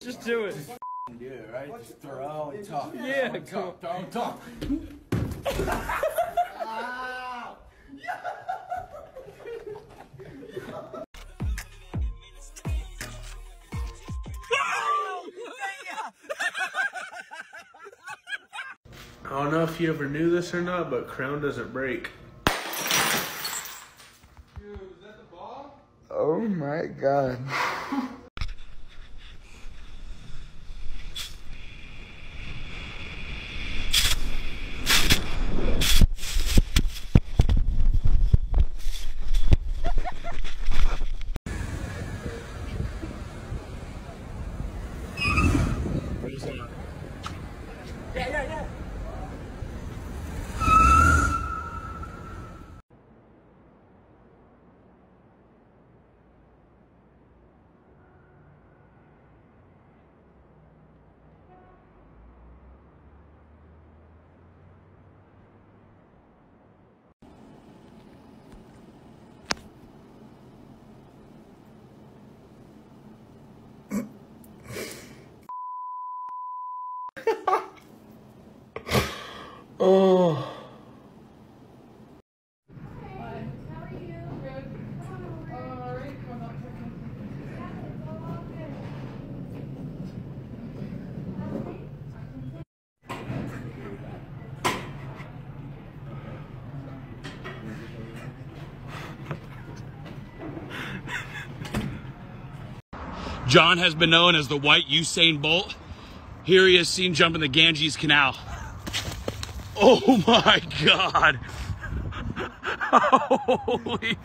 Just do it. Do it, right? Just throw and talk. Yeah, Throw and cool. talk. Throw and talk. I don't know if you ever knew this or not, but crown doesn't break. Oh my god. Oh. John has been known as the white Usain Bolt. Here he is seen jumping the Ganges Canal. Oh my God. Holy.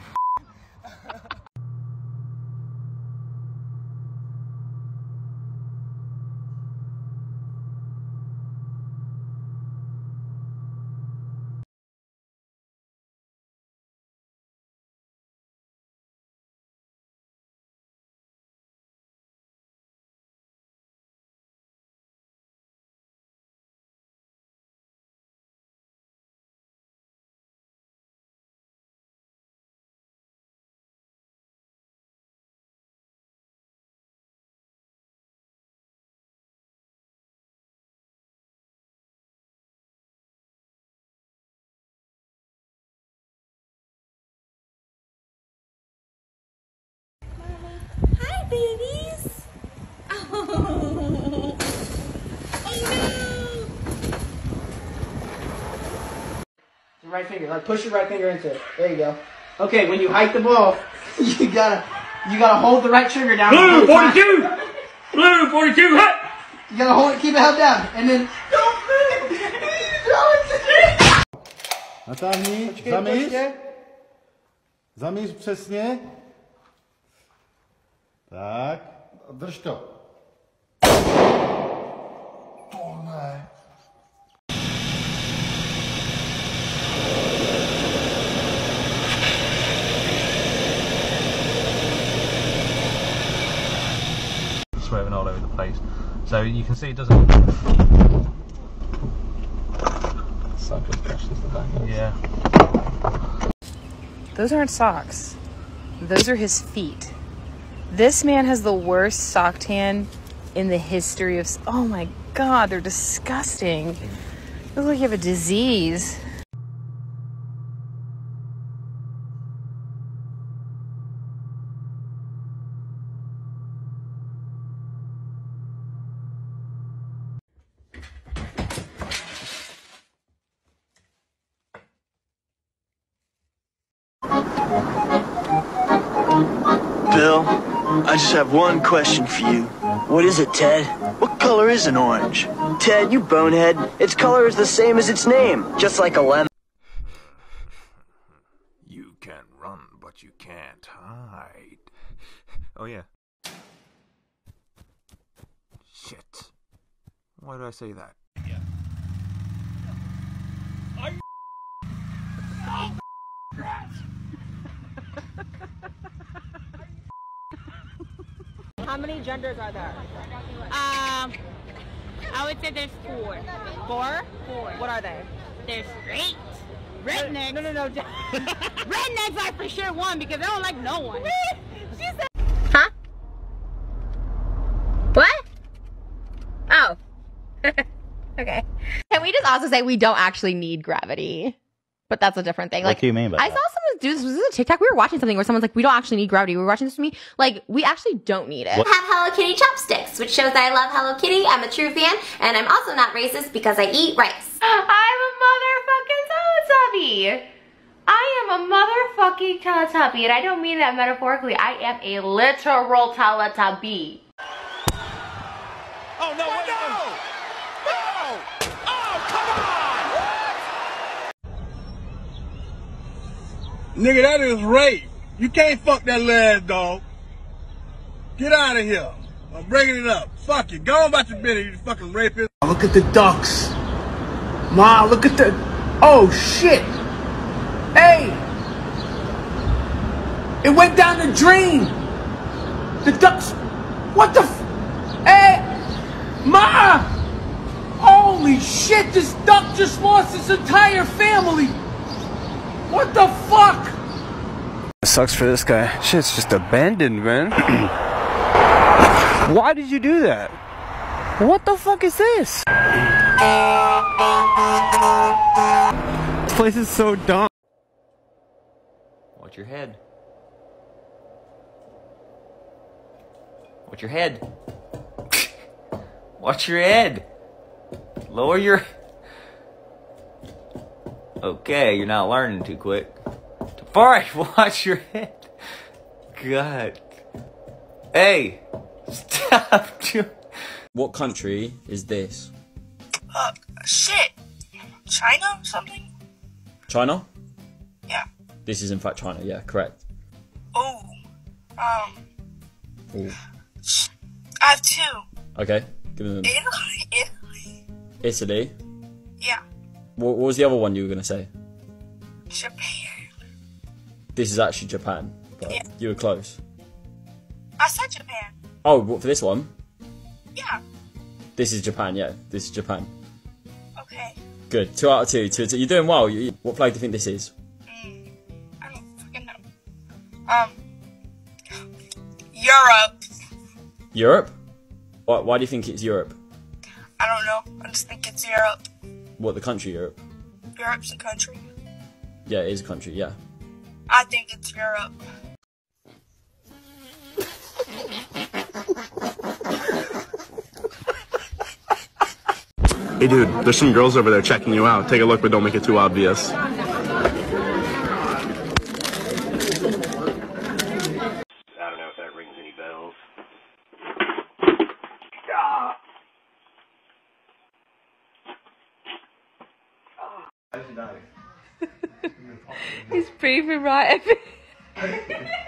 Babies. Oh, oh Your right finger, like push your right finger into it. There you go. Okay, when you hike the ball, you gotta you gotta hold the right trigger down. Blue the whole time. 42! Blue 42! Hut! You gotta hold it, keep it held down, and then don't move. Natáhni, Počkej, zamíř. počkej. Zamíř přesně. Tak. Drž to. To ne. swerving all over the place. So you can see it doesn't. Yeah. Those aren't socks. Those are his feet. This man has the worst sock tan in the history of. Oh my god, they're disgusting. You look like you have a disease. Bill, I just have one question for you. What is it, Ted? What color is an orange? Ted, you bonehead. Its color is the same as its name, just like a lemon. You can run, but you can't hide. Oh, yeah. Shit. Why did I say that? How many genders are there? Um, I would say there's four. Four? Four. What are they? There's eight. Uh, Rednecks. No, no, no. Rednecks are for sure one because they don't like no one. she said. Huh? What? Oh. okay. Can we just also say we don't actually need gravity? But that's a different thing. What like, do you mean by I that? saw do this. Was this a TikTok? We were watching something where someone's like, "We don't actually need gravity." We were watching this with me. Like, we actually don't need it. I have Hello Kitty chopsticks, which shows that I love Hello Kitty. I'm a true fan, and I'm also not racist because I eat rice. I'm a motherfucking Teletubby. I am a motherfucking Teletubby, and I don't mean that metaphorically. I am a literal Teletubby. Oh no! Wait, no! No! Nigga, that is rape. You can't fuck that ass dog. Get out of here. I'm bringing it up. Fuck you. Go on about your business, you fucking rapist. Look at the ducks. Ma, look at the. Oh shit. Hey. It went down the drain. The ducks. What the? F- hey. Ma. Holy shit! This duck just lost its entire family. What the fuck? It sucks for this guy. Shit's just abandoned, man. Why did you do that? What the fuck is this? This place is so dumb. Watch your head. Watch your head. Watch your head. Lower your. Okay, you're not learning too quick. Alright, watch your head. God. Hey! Stop doing. What country is this? Uh, shit. China? Something? China? Yeah. This is in fact China, yeah, correct. Oh. Um, Ooh. I have two. Okay, give me them. Italy. Italy. Italy. Yeah. What, what was the other one you were gonna say? Japan. This is actually Japan, but Yeah. you were close. I said Japan. Oh, what for this one? Yeah. This is Japan, yeah. This is Japan. Okay. Good. Two out of two. two, two. You're doing well. You, what flag do you think this is? I don't fucking know. Um, Europe. Europe? Why, why do you think it's Europe? I don't know. I just think it's Europe. What, the country Europe? Europe's a country. Yeah, it is a country, yeah. I think it's Europe. Hey dude, there's some girls over there checking you out. Take a look, but don't make it too obvious. I don't know if that rings any bells. He's breathing right.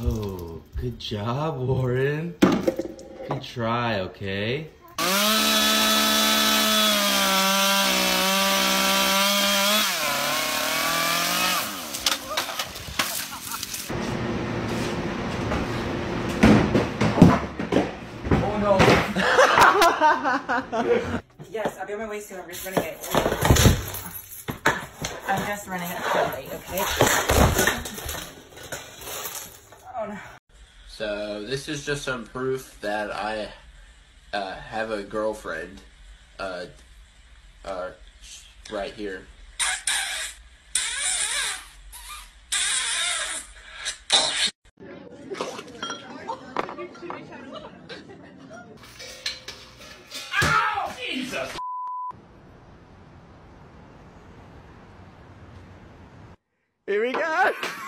Oh, good job, Warren. Good try, okay? yes, I'll be on my way soon. I'm just running it. I'm just running it okay? No. So this is just some proof that I uh, have a girlfriend. Uh, uh, right here. Jesus! Here we go.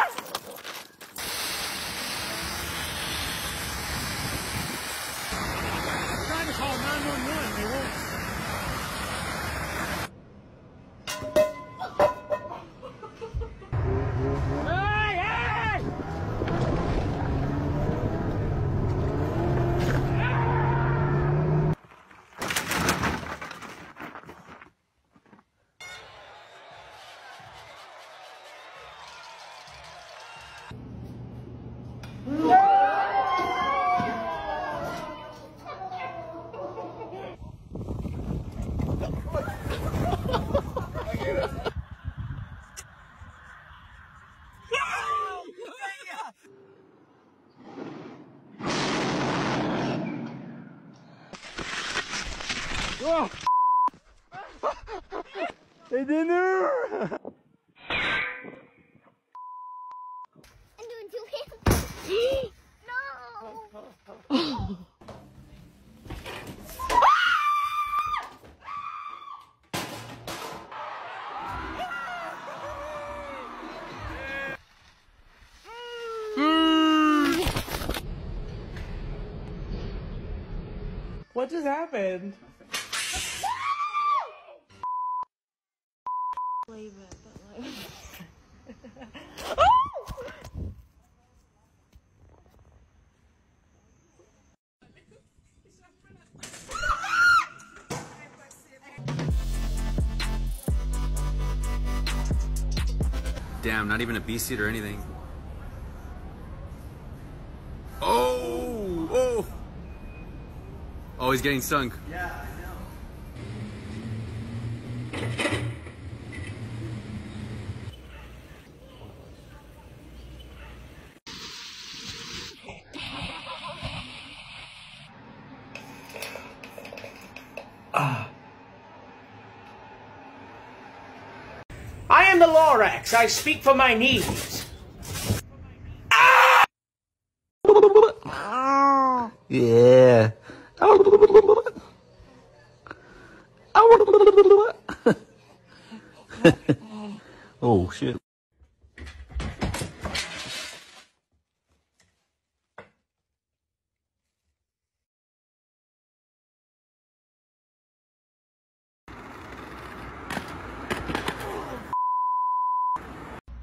Hey, dinner. I'm doing two hands. no. What just happened? Damn, not even a B seat or anything. Oh, oh. Oh, he's getting sunk. Yeah, I know. I am the Lorax. I speak for my needs.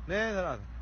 Né, Renato?